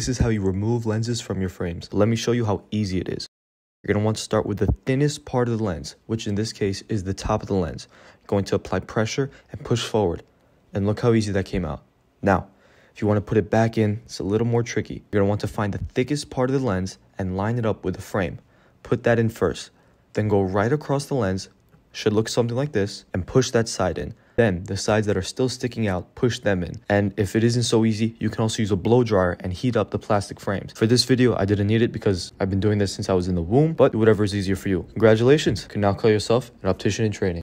This is how you remove lenses from your frames. Let me show you how easy it is. You're going to want to start with the thinnest part of the lens, which in this case is the top of the lens. You're going to apply pressure and push forward. And look how easy that came out. Now, if you want to put it back in, it's a little more tricky. You're going to want to find the thickest part of the lens and line it up with the frame. Put that in first. Then go right across the lens, should look something like this, and push that side in. Then the sides that are still sticking out, push them in. And if it isn't so easy, you can also use a blow dryer and heat up the plastic frames. For this video, I didn't need it because I've been doing this since I was in the womb, but whatever is easier for you. Congratulations, you can now call yourself an optician in training.